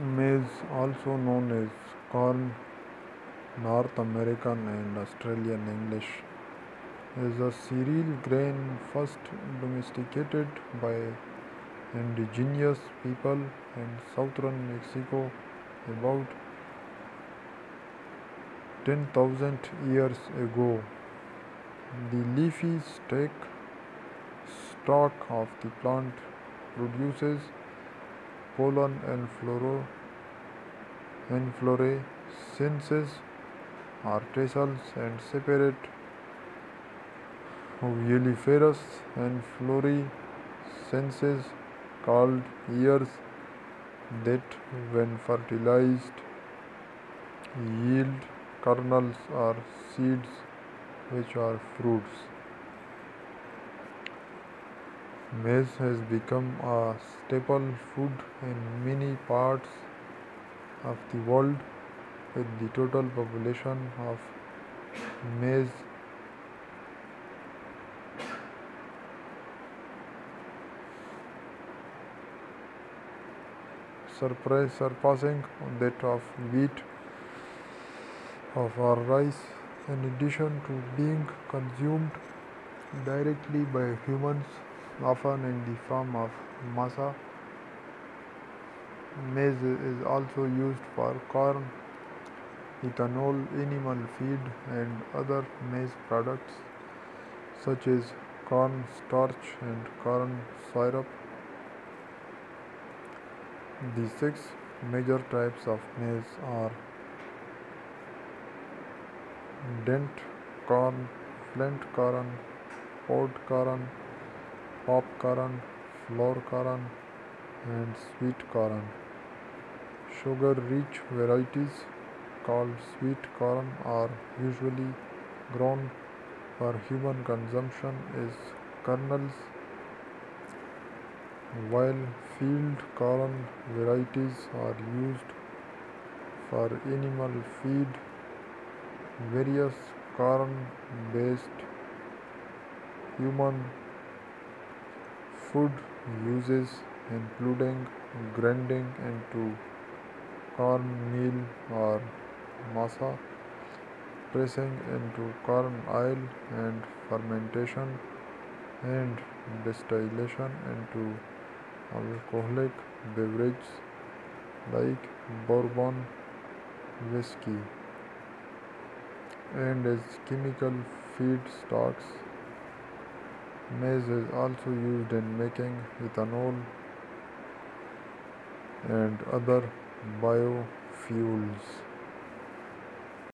Maize, also known as corn, North American and Australian English, is a cereal grain first domesticated by indigenous people in southern Mexico about 10,000 years ago. The leafy stalk, of the plant produces pollen and floro, inflorescences are tassels and separate ovuliferous inflorescences called ears that when fertilized yield kernels or seeds which are fruits. Maize has become a staple food in many parts of the world with the total population of maize surpassing that of wheat of our rice in addition to being consumed directly by humans often in the form of masa. Maize is also used for corn ethanol animal feed and other maize products such as corn starch and corn syrup. The six major types of maize are dent corn, flint corn, pod corn, popcorn, flour corn, and sweet corn. Sugar-rich varieties called sweet corn are usually grown for human consumption as kernels, while field corn varieties are used for animal feed. Various corn-based human food uses including grinding into cornmeal or masa, pressing into corn oil and fermentation and distillation into alcoholic beverages like bourbon whiskey and as chemical feedstocks. Maize is also used in making ethanol and other biofuels.